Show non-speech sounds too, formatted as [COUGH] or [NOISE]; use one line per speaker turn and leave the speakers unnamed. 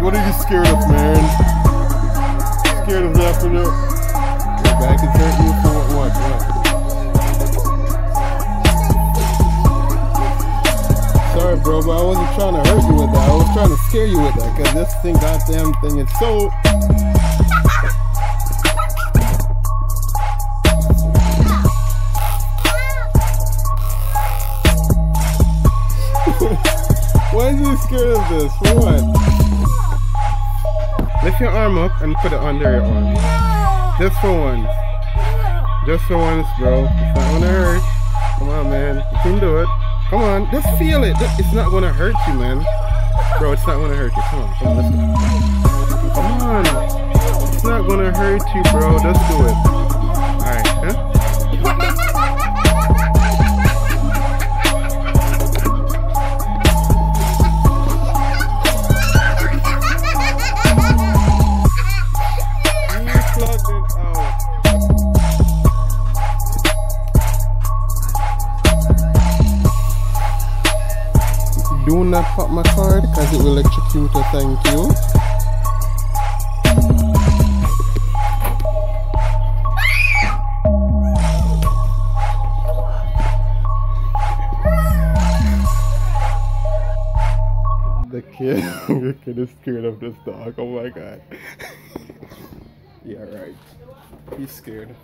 What are you scared of, man? Scared of the... Your back is hurting you for? What? what? Sorry, bro, but I wasn't trying to hurt you with that. I was trying to scare you with that, because this thing, goddamn thing, is so... [LAUGHS] Why is he scared of this? For what? Lift your arm up and put it under your arm. Just for once. Just for once, bro. It's not gonna hurt. Come on, man. You can do it. Come on. Just feel it. It's not gonna hurt you, man. Bro, it's not gonna hurt you. Come on, come on. Come on. It's not gonna hurt you, bro. Just do it. Do not pop my card because it will electrocute you. Thank you. The kid, [LAUGHS] the kid is scared of this dog. Oh my god. [LAUGHS] yeah, right. He's scared.